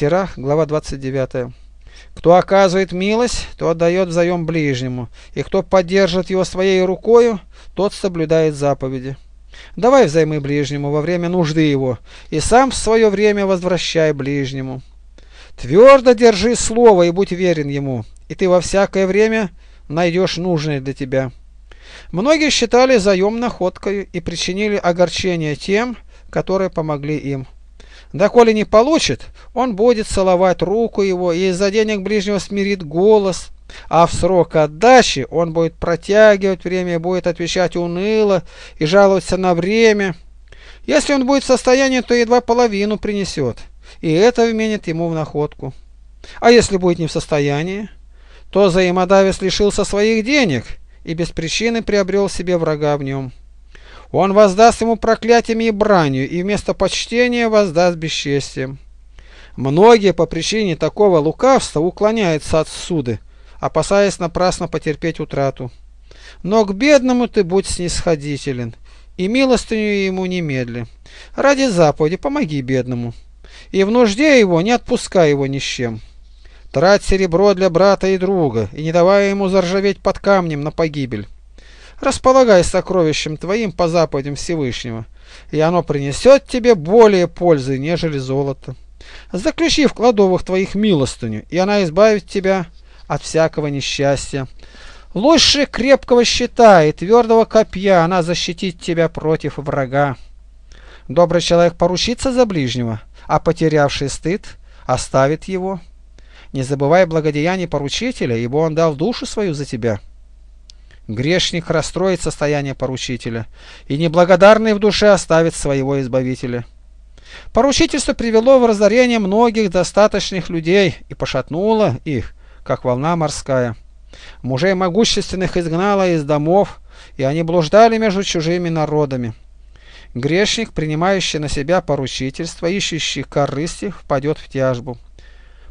Сирах, глава 29. Кто оказывает милость, то отдает взаем ближнему, и кто поддержит его своей рукою, тот соблюдает заповеди. Давай взаймы ближнему во время нужды его, и сам в свое время возвращай ближнему. Твердо держи слово и будь верен ему, и ты во всякое время найдешь нужное для тебя. Многие считали заем находкой и причинили огорчение тем, которые помогли им. Доколе не получит, он будет целовать руку его и из-за денег ближнего смирит голос, а в срок отдачи он будет протягивать время будет отвечать уныло и жаловаться на время. Если он будет в состоянии, то едва половину принесет, и это вменит ему в находку. А если будет не в состоянии, то взаимодавец лишился своих денег и без причины приобрел себе врага в нем. Он воздаст ему проклятиями и бранью, и вместо почтения воздаст бесчестием. Многие по причине такого лукавства уклоняются от суды, опасаясь напрасно потерпеть утрату. Но к бедному ты будь снисходителен, и милостыню ему немедли. Ради заповеди помоги бедному, и в нужде его не отпускай его ни с чем. Трать серебро для брата и друга, и не давай ему заржаветь под камнем на погибель. Располагай сокровищем твоим по заповедям Всевышнего, и оно принесет тебе более пользы, нежели золото. Заключи в кладовых твоих милостыню, и она избавит тебя от всякого несчастья. Лучше крепкого щита и твердого копья она защитит тебя против врага. Добрый человек поручится за ближнего, а потерявший стыд оставит его. Не забывай благодеяний поручителя, ибо он дал душу свою за тебя. Грешник расстроит состояние поручителя, и неблагодарный в душе оставит своего избавителя. Поручительство привело в разорение многих достаточных людей и пошатнуло их, как волна морская. Мужей могущественных изгнало из домов, и они блуждали между чужими народами. Грешник, принимающий на себя поручительство, ищущий корысти, впадет в тяжбу.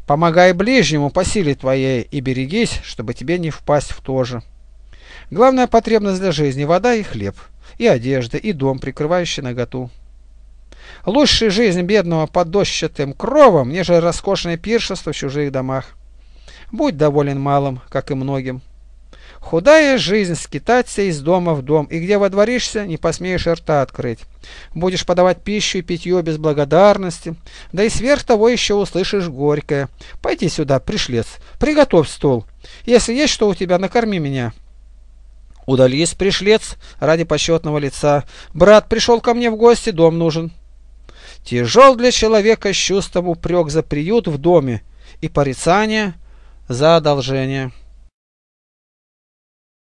Помогай ближнему по силе твоей и берегись, чтобы тебе не впасть в то же. Главная потребность для жизни – вода и хлеб, и одежда, и дом, прикрывающий наготу. Лучше жизнь бедного под дощатым кровом, нежели роскошное пиршество в чужих домах. Будь доволен малым, как и многим. Худая жизнь скитаться из дома в дом, и где водворишься, не посмеешь рта открыть. Будешь подавать пищу и питье без благодарности, да и сверх того еще услышишь горькое. Пойди сюда, пришлец, приготовь стол. Если есть что у тебя, накорми меня. Удались, пришлец, ради почетного лица. Брат пришел ко мне в гости, дом нужен. Тяжел для человека с чувством упрек за приют в доме и порицание за одолжение.